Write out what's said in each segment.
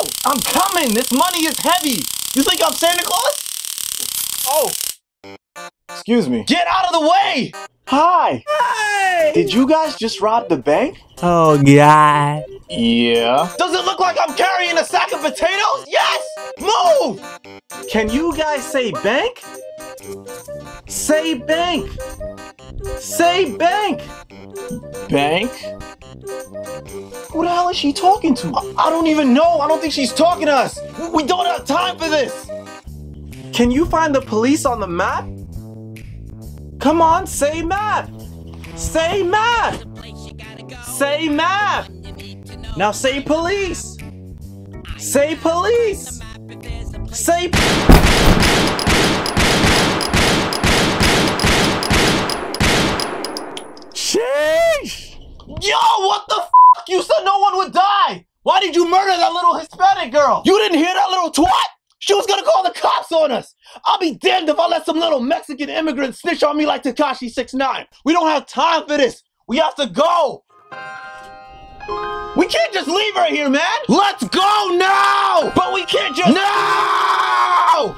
out! I'm coming! This money is heavy! You think I'm Santa Claus? Oh. Excuse me. Get out of the way! Hi! Hey! Did you guys just rob the bank? Oh, God. Yeah. Does it look like I'm carrying a sack of potatoes? Yes! Move! Can you guys say bank? Say bank! Say bank! Bank? Who the hell is she talking to? I, I don't even know. I don't think she's talking to us. We don't have time for this. Can you find the police on the map? Come on, say map! Say map! Say map! Now say police! Say police! Say Sheesh! Yo, what the f? You said no one would die! Why did you murder that little Hispanic girl? You didn't hear that little twat? She was gonna call the cops on us! I'll be damned if I let some little Mexican immigrant snitch on me like Tekashi 69. We don't have time for this! We have to go! We can't just leave her here, man! Let's go now! But we can't just- No!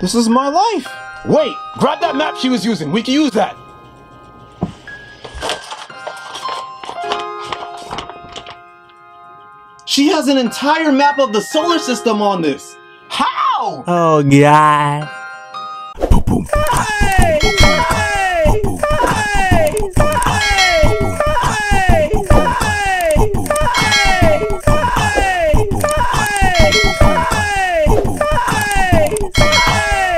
This is my life. Wait, grab that map she was using. We can use that. She has an entire map of the solar system on this. How? Oh, God. Boom, boom,